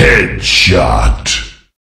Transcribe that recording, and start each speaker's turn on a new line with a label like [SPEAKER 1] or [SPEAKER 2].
[SPEAKER 1] Headshot.